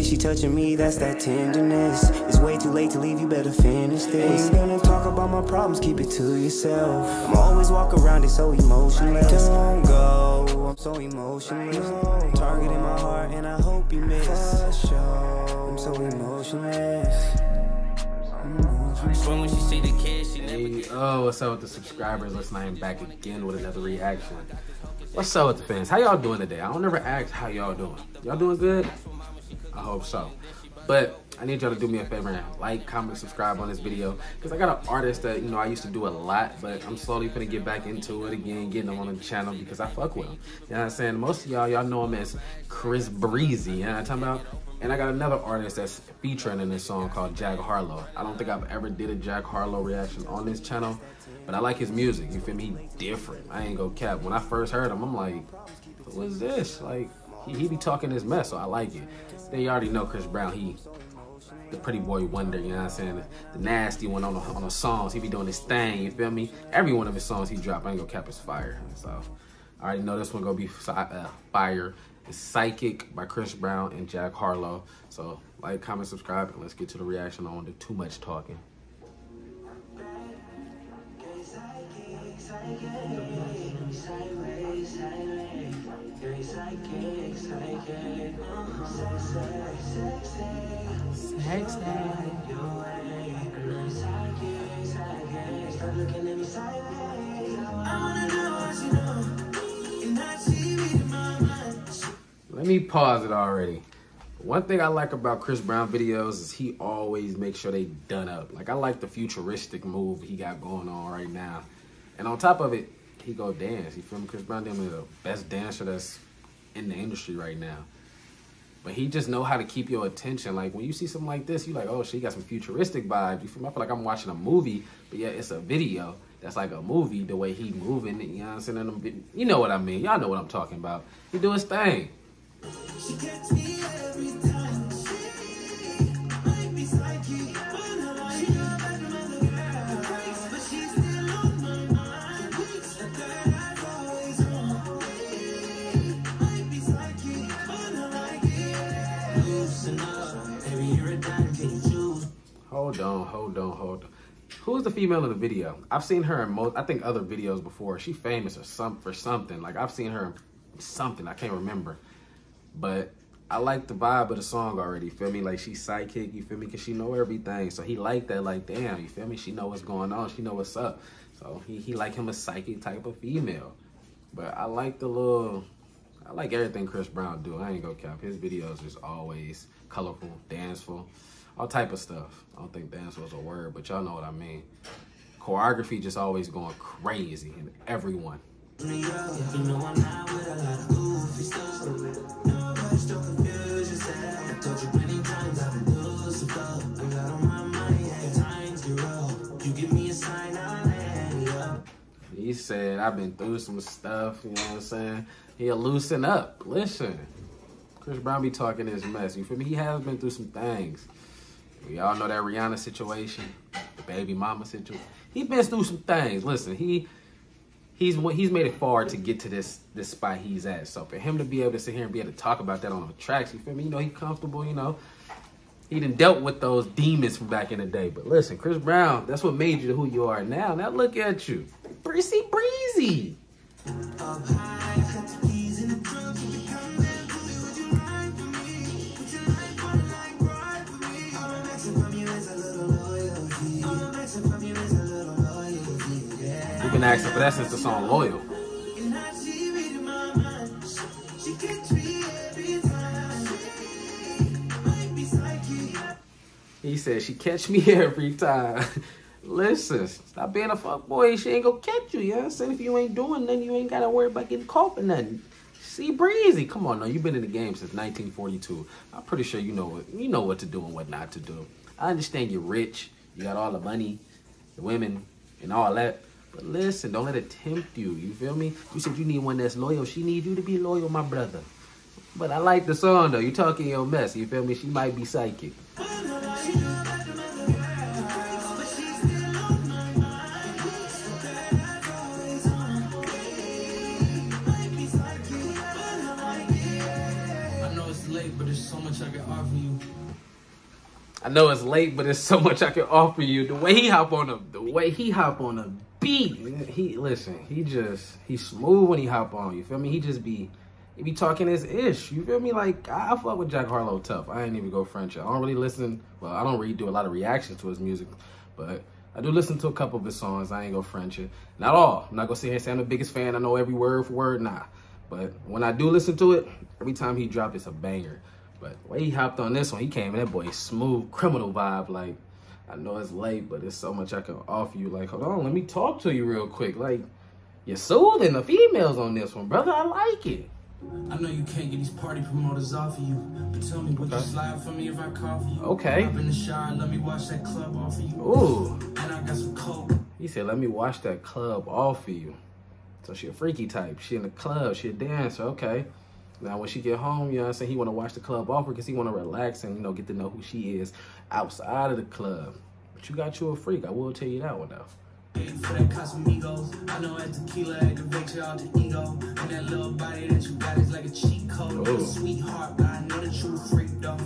way she touching me, that's that tenderness. It's way too late to leave, you better finish this. Ain't gonna talk about my problems, keep it to yourself. I'm always walk around it so emotionless. Don't go, I'm so emotionless. Target in my heart, and I hope you miss. I'm so emotionless. When she see the kid, she never Hey, oh, what's up with the subscribers? Let's I'm back again with another reaction. What's up with the fans? How y'all doing today? I don't ever ask how y'all doing. Y'all doing good? I hope so. But I need y'all to do me a favor and like, comment, subscribe on this video. Because I got an artist that, you know, I used to do a lot, but I'm slowly gonna get back into it again, getting him on the channel because I fuck with him. You know what I'm saying? Most of y'all, y'all know him as Chris Breezy. You know what I'm talking about? And I got another artist that's featuring in this song called Jack Harlow. I don't think I've ever did a Jack Harlow reaction on this channel, but I like his music. You feel me? Different. I ain't go cap. When I first heard him, I'm like, what is this? Like, he, he be talking this mess, so I like it. They already know Chris Brown, he the pretty boy wonder, you know what I'm saying? The, the nasty one on the, on the songs. He be doing his thing, you feel me? Every one of his songs he drop, I ain't gonna cap his fire. So I already know this one gonna be uh, fire. It's Psychic by Chris Brown and Jack Harlow. So like, comment, subscribe, and let's get to the reaction. I don't do too much talking. Let me pause it already. One thing I like about Chris Brown videos is he always makes sure they done up. Like I like the futuristic move he got going on right now. And on top of it, he go dance. You feel me? Chris Brown is the best dancer that's in the industry right now. But he just know how to keep your attention. Like when you see something like this, you like, oh, she got some futuristic vibes. You feel me? I feel like I'm watching a movie, but yeah, it's a video that's like a movie. The way he moving, you know what I'm saying? You know what I mean? Y'all know what I'm talking about. He do his thing. Hold on, hold on, hold on. Who's the female in the video? I've seen her in most, I think other videos before. She famous or some for something. Like I've seen her in something. I can't remember. But I like the vibe of the song already, feel me? Like she's sidekick, you feel me? Cause she know everything. So he like that, like damn, you feel me? She know what's going on, she know what's up. So he, he like him a psychic type of female. But I like the little I like everything Chris Brown do. I ain't gonna cap. His videos is always colorful, danceful, all type of stuff. I don't think dance was a word, but y'all know what I mean. Choreography just always going crazy in everyone. He said, I've been through some stuff, you know what I'm saying? He'll loosen up. Listen, Chris Brown be talking his mess. You feel me? He has been through some things. We all know that Rihanna situation, the baby mama situation. He's been through some things. Listen, he he's he's made it far to get to this this spot he's at. So for him to be able to sit here and be able to talk about that on the tracks, you feel me? You know, he comfortable, you know. He done dealt with those demons from back in the day. But listen, Chris Brown, that's what made you who you are now. Now look at you. Breezy breezy. Been asking for that since the song Loyal. He said she catch me every time. Listen, stop being a fuck boy. She ain't gonna catch you. I'm saying? If you ain't doing nothing, you ain't gotta worry about getting caught for nothing. See breezy. Come on, now you've been in the game since 1942. I'm pretty sure you know what you know what to do and what not to do. I understand you're rich, you got all the money, the women, and all that. But listen, don't let it tempt you. You feel me? You said you need one that's loyal. She need you to be loyal, my brother. But I like the song though. You talking your mess. You feel me? She might be psychic. I know it's late, but there's so much I can offer you. I know it's late, but there's so much I can offer you. The way he hop on the, the way he hop on the beat, he listen, he just he's smooth when he hop on. You feel me? He just be he be talking his ish. You feel me? Like I, fuck with Jack Harlow tough. I ain't even go French. I don't really listen. Well, I don't really do a lot of reactions to his music, but I do listen to a couple of his songs. I ain't go French. Not all. I'm not gonna sit here and say I'm the biggest fan. I know every word for word. Nah. But when I do listen to it, every time he drop, it's a banger. But the way he hopped on this one, he came in that boy smooth criminal vibe. Like, I know it's late, but there's so much I can offer you. Like, hold on, let me talk to you real quick. Like, you're soothing the females on this one, brother. I like it. I know you can't get these party promoters off of you, but tell me, would Okay. you slide for me if I call for you? Okay. Hop in the shower, let me watch that club off of you. Ooh. And I got some coke. He said, let me watch that club off of you. So she a freaky type. She in the club. She a dancer. Okay. Now when she get home, you know what I'm saying? He want to watch the club off her because he want to relax and, you know, get to know who she is outside of the club. But you got you a freak. I will tell you that one though. For that. I know that tequila your alter ego. And that little body that you got is like a cheat code. Oh. Sweetheart, but I know that you a freak though.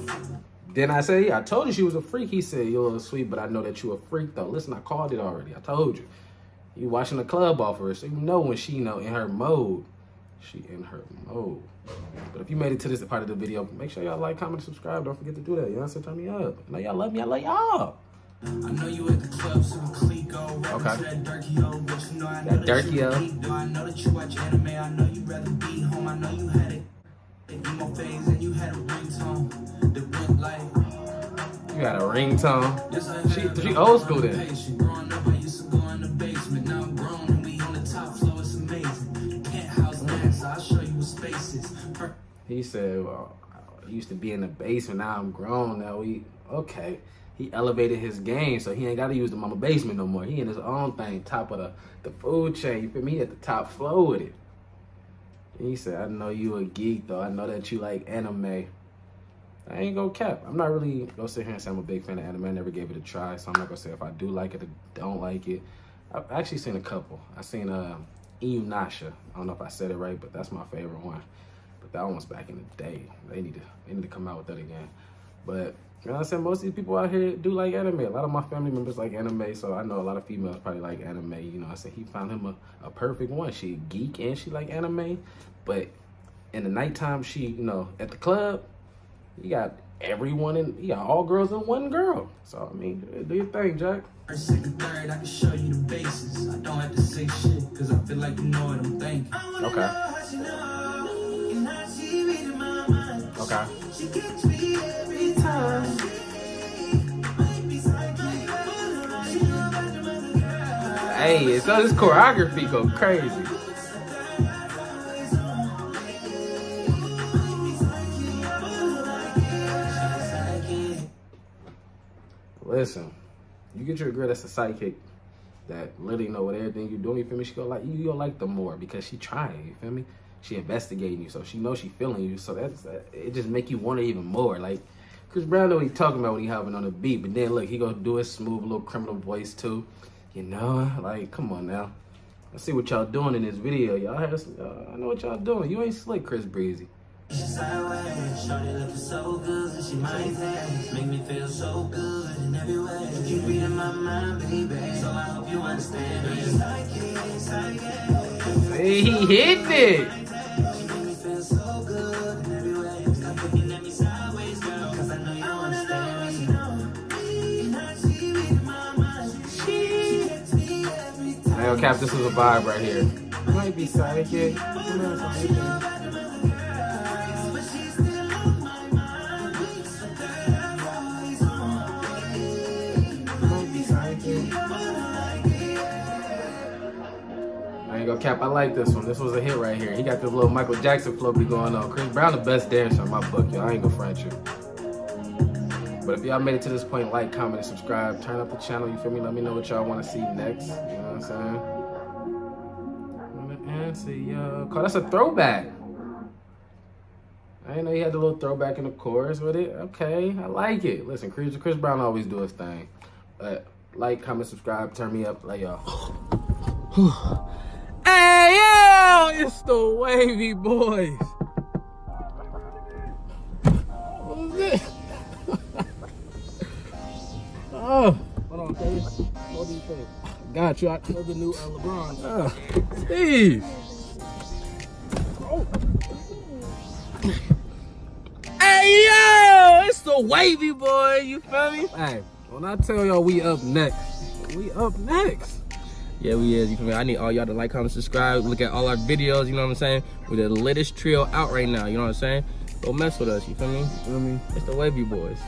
Then I said, yeah, I told you she was a freak. He said, you're a little sweet, but I know that you a freak though. Listen, I called it already. I told you. You watching the club off her, so you know when she, you know, in her mode. She in her mode. But if you made it to this part of the video, make sure y'all like, comment, subscribe. Don't forget to do that. Y'all I'm? Turn me up. I know y'all love me. I love y'all. I know you at the club, so Clicquot. Rapping Okay. to that Durkio, but you know I know That that, you geek. I know that you watch anime. I know you rather be home. I know you had it. Emo phase and you had a ringtone that went like. You got a ringtone. She- she old school then. He said, well, I used to be in the basement. Now I'm grown. Now we, okay. He elevated his game, so he ain't got to use the mama basement no more. He in his own thing, top of the, the food chain. You feel me? He at the top floor with it. He said, I know you a geek, though. I know that you like anime. I ain't gonna cap. I'm not really gonna sit here and say I'm a big fan of anime. I never gave it a try, so I'm not gonna say if I do like it or don't like it. I've actually seen a couple. I seen uh, Inuyasha. I don't know if I said it right, but that's my favorite one. But that one was back in the day. They need to they need to come out with that again. But you know what I'm saying? Most of these people out here do like anime. A lot of my family members like anime, so I know a lot of females probably like anime. You know, I said he found him a, a perfect one. She a geek and she like anime, but in the nighttime she, you know, at the club, you got everyone in you got all girls and one girl. So I mean, do your thing, Jack. First, second, third, I can show you the basis. I don't have to say shit, cause I feel like you know what I'm thinking. Okay. Okay. Hey, so this choreography go crazy. Listen, you get your girl that's a sidekick that literally know what everything you're doing. You feel me? She go like you. You gonna like them more because she trying. You feel me? She investigating you, so she knows she feeling you. So that's that, it. Just make you want it even more. Like Chris Brown know what he talking about when he hopping on the beat, but then look, he gonna do his smooth little criminal voice too. You know, like come on now. I see what y'all doing in this video. Y'all have, uh, I know what y'all doing. You ain't slick, Chris Breezy. She's sideways, shorty looking so good, she make me feel so good in every way. You keep reading my mind, baby, so I hope you understand. You're psychic, psychic. Hey, he hit it. Cap, this is a vibe right here. Might be sidekick. Who knows? Maybe. Might be sidekick. I ain't gonna cap. I like this one. This was a hit right here. He got this little Michael Jackson flow be going on. Chris Brown, the best dancer in my book, y'all. I ain't gonna front you. But if y'all made it to this point, like, comment, and subscribe. Turn up the channel. You feel me? Let me know what y'all want to see next. You know what I'm saying? Answer your uh, call. That's a throwback. I didn't know he had the little throwback in the chorus with it. Okay, I like it. Listen, Chris, Chris Brown always do his thing. But like, comment, subscribe, turn me up. Like y'all. hey yo, it's the Wavy Boyz. What was it? Oh, hold on, Curtis. What do you think? Got you. I know the new uh, LeBron. Uh, Steve. Oh. Hey yo, it's the wavy boy. You feel me? Hey, when I tell y'all we up next, we up next. Yeah, we is. You feel me? I need all y'all to like, comment, subscribe. Look at all our videos. You know what I'm saying? We're the latest trio out right now. You know what I'm saying? Don't mess with us. You feel me? You feel me? It's the Wavy Boyz.